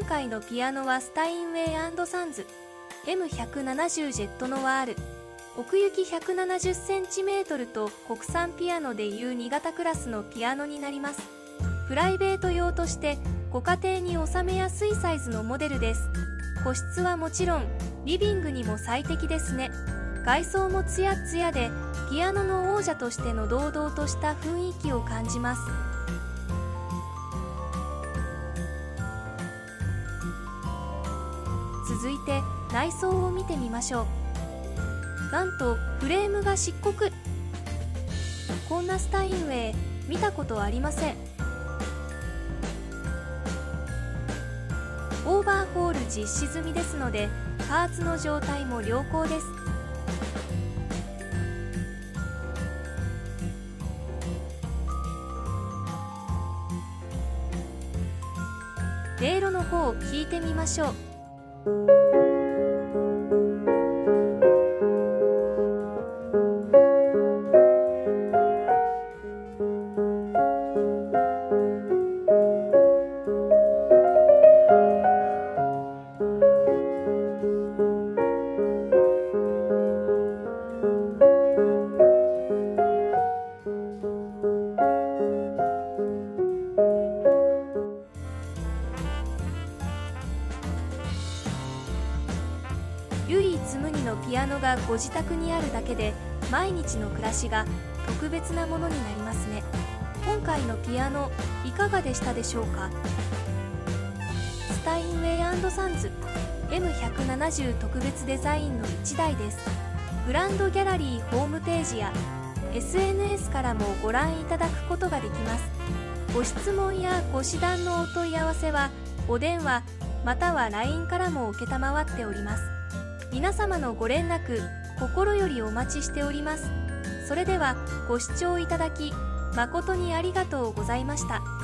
今回のピアノはスタインウェイサンズ。M170 ジェットノワール。奥行き 170cm と国産ピアノでいう2型クラスのピアノになります。プライベート用としてご家庭に収めやすいサイズのモデルです。個室はもちろんリビングにも最適ですね。外装もツヤツヤでピアノの王者としての堂々とした雰囲気を感じます。続いて内装を見てみましょう。なんとフレームが漆黒。こんなスタインウェイ見たことありません。オーバーホール実施済みですのでパーツの状態も良好です。音色の方を聞いてみましょう。Música 唯一無二のピアノがご自宅にあるだけで毎日の暮らしが特別なものになりますね。今回のピアノいかがでしたでしょうか？スタインウェイサンズ。M170 特別デザインの1台です。グランドギャラリーホームページや SNS からもご覧いただくことができます。ご質問やご指導のお問い合わせはお電話または LINE からも承っております。皆様のご連絡心よりお待ちしておりますそれではご視聴いただき誠にありがとうございました。